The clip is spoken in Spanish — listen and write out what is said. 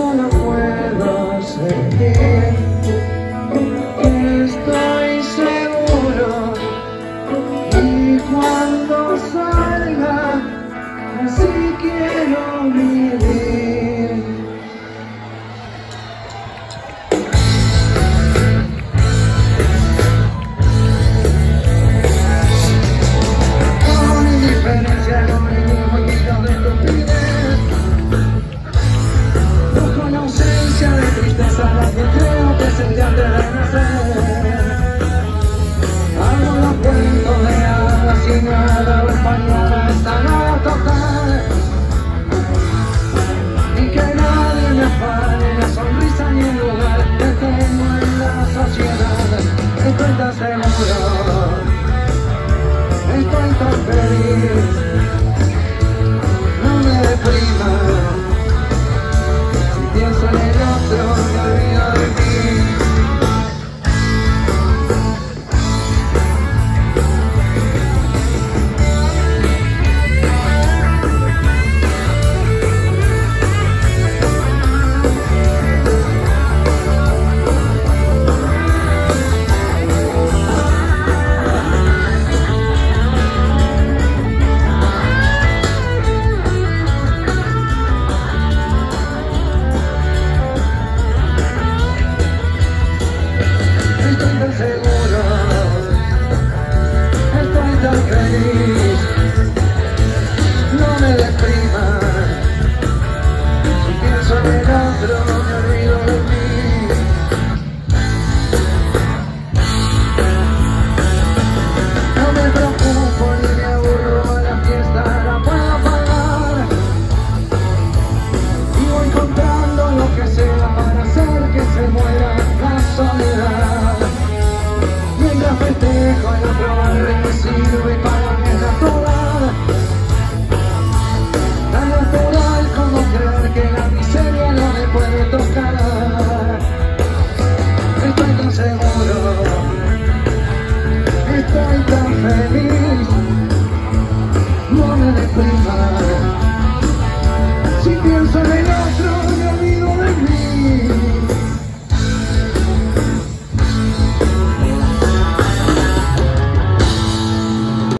solo puedo sentir Nacer, a no cuento de ala, si nada va española, hasta la toca y que nadie me pare la sonrisa ni el lugar que tengo en la sociedad. Encuentras de mejor, encuentras pedir, no me deprima, si pienso en el otro, en la. say